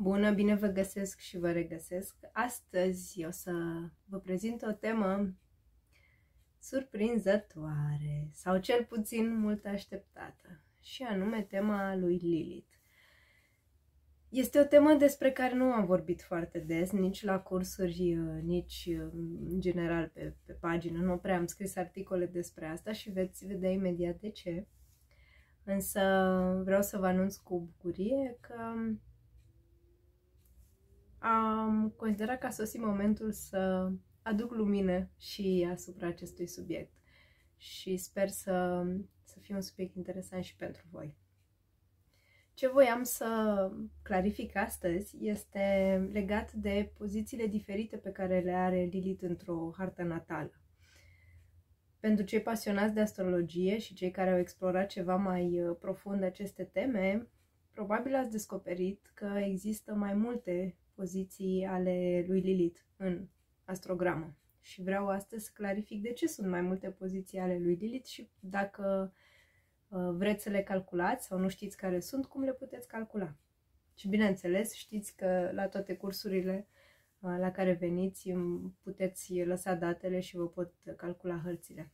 Bună, bine vă găsesc și vă regăsesc. Astăzi o să vă prezint o temă surprinzătoare sau cel puțin mult așteptată și anume tema lui Lilith. Este o temă despre care nu am vorbit foarte des, nici la cursuri, nici în general pe, pe pagină. Nu prea am scris articole despre asta și veți vedea imediat de ce. Însă vreau să vă anunț cu bucurie că am considerat că a sosit momentul să aduc lumină și asupra acestui subiect. Și sper să, să fie un subiect interesant și pentru voi. Ce voiam să clarific astăzi este legat de pozițiile diferite pe care le are Lilith într-o hartă natală. Pentru cei pasionați de astrologie și cei care au explorat ceva mai uh, profund aceste teme, probabil ați descoperit că există mai multe poziții ale lui Lilith în astrogramă. Și vreau astăzi să clarific de ce sunt mai multe poziții ale lui Lilith și dacă uh, vreți să le calculați sau nu știți care sunt, cum le puteți calcula. Și bineînțeles, știți că la toate cursurile uh, la care veniți puteți lăsa datele și vă pot calcula hărțile.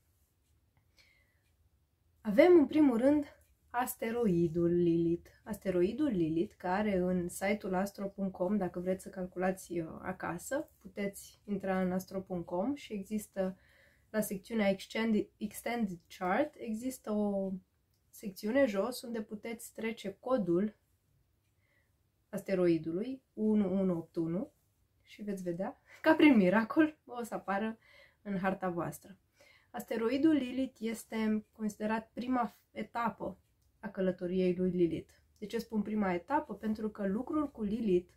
Avem în primul rând asteroidul Lilith. Asteroidul Lilith, care în site-ul astro.com, dacă vreți să calculați uh, acasă, puteți intra în astro.com și există la secțiunea Extended, Extended Chart, există o secțiune jos unde puteți trece codul asteroidului 1181 și veți vedea, ca prin miracol, o să apară în harta voastră. Asteroidul Lilith este considerat prima etapă a călătoriei lui Lilith. De ce spun prima etapă? Pentru că lucrul cu Lilith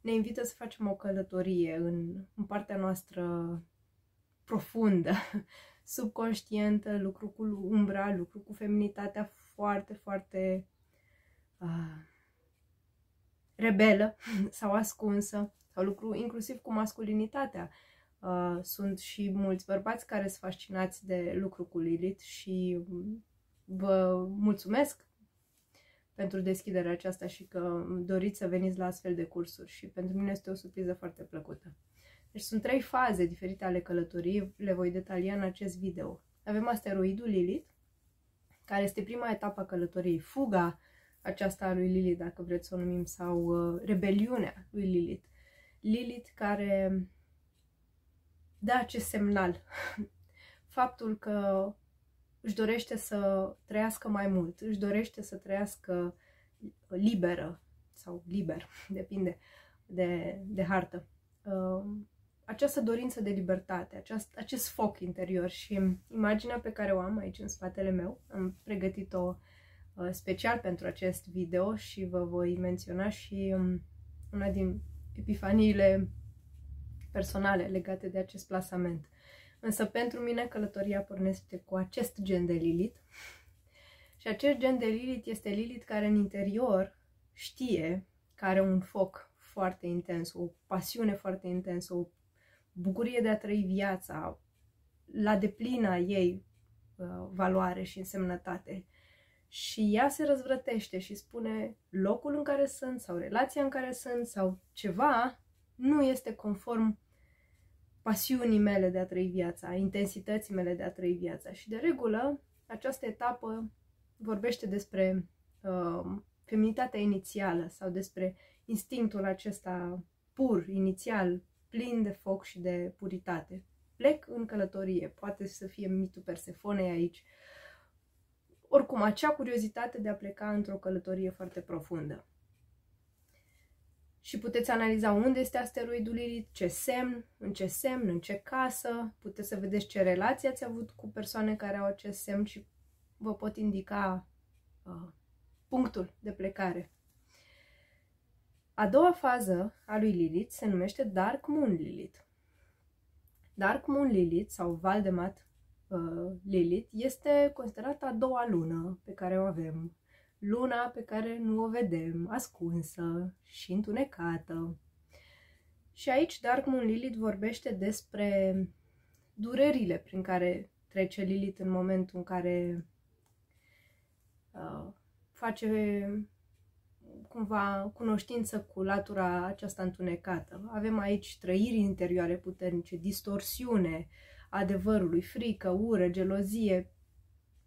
ne invită să facem o călătorie în, în partea noastră profundă, subconștientă, lucru cu umbra, lucru cu feminitatea foarte, foarte uh, rebelă sau ascunsă, sau lucru inclusiv cu masculinitatea. Uh, sunt și mulți bărbați care sunt fascinați de lucru cu Lilith și vă mulțumesc pentru deschiderea aceasta și că doriți să veniți la astfel de cursuri și pentru mine este o surpriză foarte plăcută. Deci sunt trei faze diferite ale călătoriei, le voi detalia în acest video. Avem asteroidul Lilith, care este prima etapă a călătoriei, fuga aceasta a lui Lilith, dacă vreți să o numim, sau uh, rebeliunea lui Lilith. Lilith care dă acest semnal, faptul că își dorește să trăiască mai mult, își dorește să trăiască liberă sau liber, depinde de, de hartă. Uh, această dorință de libertate, aceast, acest foc interior și imaginea pe care o am aici în spatele meu, am pregătit-o uh, special pentru acest video și vă voi menționa și um, una din epifaniile personale legate de acest plasament. Însă pentru mine călătoria pornește cu acest gen de Lilith. Și acest gen de Lilith este Lilith care în interior știe că are un foc foarte intens, o pasiune foarte intensă, o bucurie de a trăi viața, la deplina ei uh, valoare și însemnătate. Și ea se răzvrătește și spune locul în care sunt sau relația în care sunt sau ceva nu este conform pasiunii mele de a trăi viața, a intensității mele de a trăi viața. Și de regulă, această etapă vorbește despre uh, feminitatea inițială sau despre instinctul acesta pur, inițial, plin de foc și de puritate. Plec în călătorie, poate să fie mitul Persefonei aici. Oricum, acea curiozitate de a pleca într-o călătorie foarte profundă și puteți analiza unde este asteroidul Lilith, ce semn, în ce semn, în ce casă, puteți să vedeți ce relații ați avut cu persoane care au acest semn și vă pot indica uh, punctul de plecare. A doua fază a lui Lilith se numește Dark Moon Lilith. Dark Moon Lilith sau Valdemat uh, Lilith este considerată a doua lună pe care o avem luna pe care nu o vedem, ascunsă și întunecată. Și aici Dark Moon Lilith vorbește despre durerile prin care trece Lilith în momentul în care uh, face cumva cunoștință cu latura aceasta întunecată. Avem aici trăiri interioare puternice, distorsiune adevărului, frică, ură, gelozie.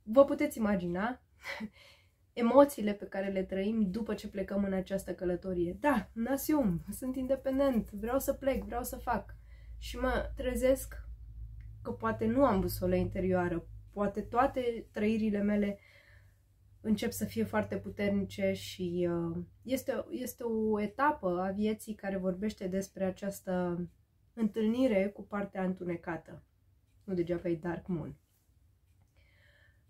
Vă puteți imagina emoțiile pe care le trăim după ce plecăm în această călătorie. Da, nasium, sunt independent, vreau să plec, vreau să fac. Și mă trezesc că poate nu am busolă interioară, poate toate trăirile mele încep să fie foarte puternice și uh, este, este o etapă a vieții care vorbește despre această întâlnire cu partea întunecată. Nu degeaba e Dark Moon.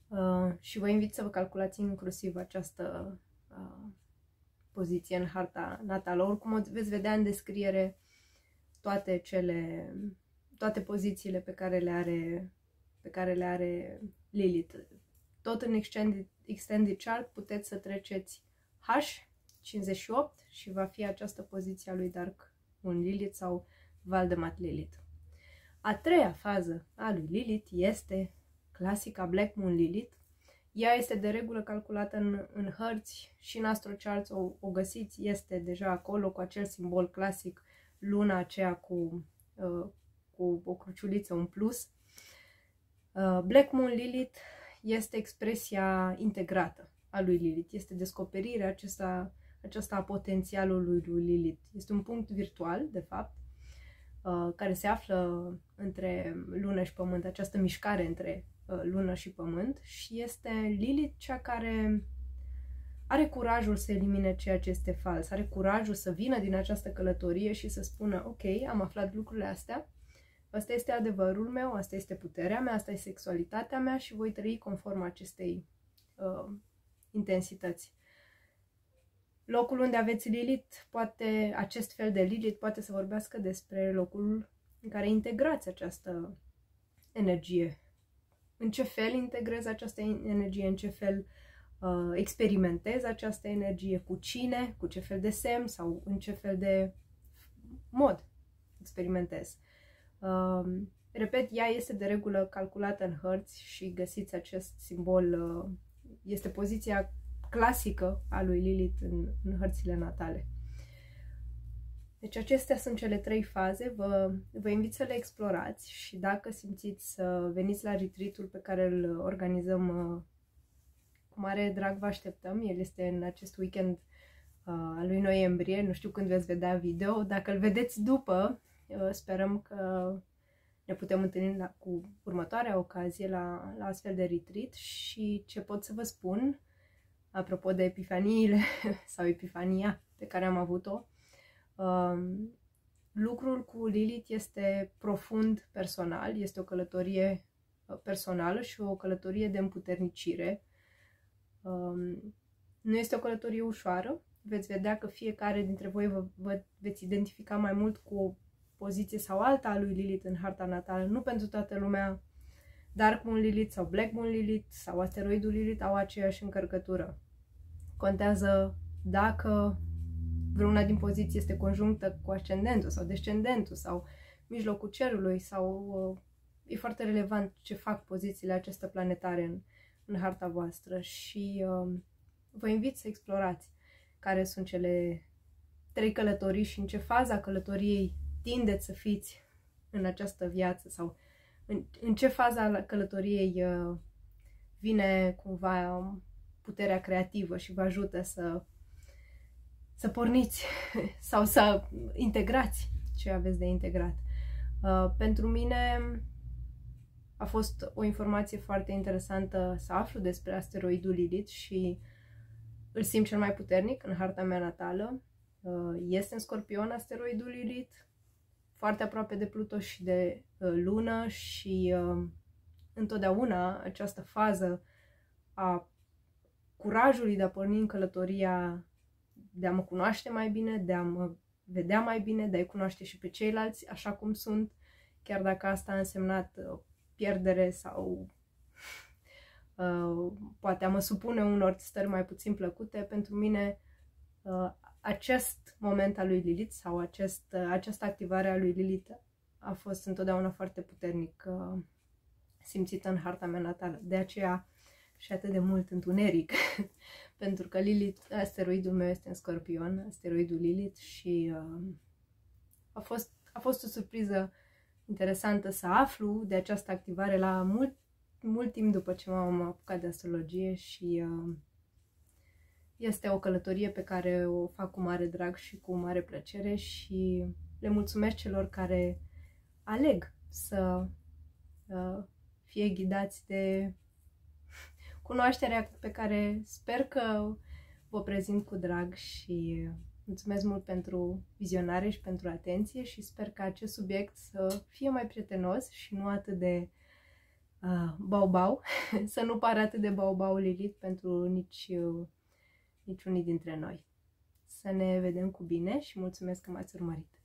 Uh, și vă invit să vă calculați inclusiv această uh, poziție în harta natală. Oricum veți vedea în descriere toate cele, toate pozițiile pe care le are, pe care le are Lilith. Tot în extended, extended chart puteți să treceți H58 și va fi această poziție a lui Dark Moon Lilith sau Valdemat Lilith. A treia fază a lui Lilith este clasica Black Moon Lilith. Ea este de regulă calculată în, în hărți și în astrocharts o, o găsiți, este deja acolo cu acel simbol clasic, luna aceea cu, uh, cu o cruciuliță, un plus. Uh, Black Moon Lilith este expresia integrată a lui Lilith, este descoperirea acesta, acesta a potențialului lui Lilith. Este un punct virtual, de fapt, uh, care se află între lună și pământ, această mișcare între uh, lună și pământ și este Lilith cea care are curajul să elimine ceea ce este fals, are curajul să vină din această călătorie și să spună, ok, am aflat lucrurile astea, Asta este adevărul meu, asta este puterea mea, asta este sexualitatea mea și voi trăi conform acestei uh, intensități. Locul unde aveți Lilith, poate, acest fel de Lilith poate să vorbească despre locul în care integrați această energie. În ce fel integrezi această energie, în ce fel uh, experimentezi această energie, cu cine, cu ce fel de semn sau în ce fel de mod experimentezi. Um, repet, ea este de regulă calculată în hărți și găsiți acest simbol, uh, este poziția clasică a lui Lilith în, în hărțile natale. Deci acestea sunt cele trei faze, vă, vă invit să le explorați și dacă simțiți să veniți la retreat pe care îl organizăm uh, cu mare drag vă așteptăm, el este în acest weekend uh, al lui noiembrie, nu știu când veți vedea video, dacă îl vedeți după, Uh, sperăm că ne putem întâlni la, cu următoarea ocazie la, la astfel de retreat. Și ce pot să vă spun, apropo de epifaniile sau epifania pe care am avut-o, um, lucrul cu Lilith este profund personal, este o călătorie uh, personală și o călătorie de împuternicire. Um, nu este o călătorie ușoară, veți vedea că fiecare dintre voi vă, vă veți identifica mai mult cu o poziție sau alta a lui Lilith în harta natală. Nu pentru toată lumea Dark Moon Lilith sau Black Moon Lilith sau asteroidul Lilith au aceeași încărcătură. Contează dacă vreuna din poziții este conjunctă cu ascendentul sau descendentul sau mijlocul cerului sau uh, e foarte relevant ce fac pozițiile acestea planetare în, în harta voastră și uh, vă invit să explorați care sunt cele trei călătorii și în ce faza călătoriei tindeți să fiți în această viață sau în, în ce faza a călătoriei uh, vine cumva puterea creativă și vă ajută să, să porniți sau să integrați ce aveți de integrat. Uh, pentru mine a fost o informație foarte interesantă să aflu despre asteroidul Lilith și îl simt cel mai puternic în harta mea natală. Uh, este în scorpion asteroidul Lilith, foarte aproape de Pluto și de uh, Lună și uh, întotdeauna această fază a curajului de a porni în călătoria de a mă cunoaște mai bine, de a mă vedea mai bine, de a-i cunoaște și pe ceilalți așa cum sunt, chiar dacă asta a însemnat uh, pierdere sau uh, poate a mă supune unor stări mai puțin plăcute, pentru mine uh, acest moment al lui Lilith sau acest, această activare a lui Lilith a fost întotdeauna foarte puternic uh, simțită în harta mea natală. De aceea, și atât de mult întuneric, pentru că Lilith, asteroidul meu este în Scorpion, asteroidul Lilith și uh, a, fost, a fost o surpriză interesantă să aflu de această activare la mult, mult timp după ce m-am apucat de astrologie și uh, este o călătorie pe care o fac cu mare drag și cu mare plăcere și le mulțumesc celor care aleg să uh, fie ghidați de cunoașterea pe care sper că vă prezint cu drag și mulțumesc mult pentru vizionare și pentru atenție și sper că acest subiect să fie mai prietenos și nu atât de uh, bau-bau, să nu pară atât de bau-bau Lilith pentru nici, uh, niciunii dintre noi. Să ne vedem cu bine și mulțumesc că m-ați urmărit!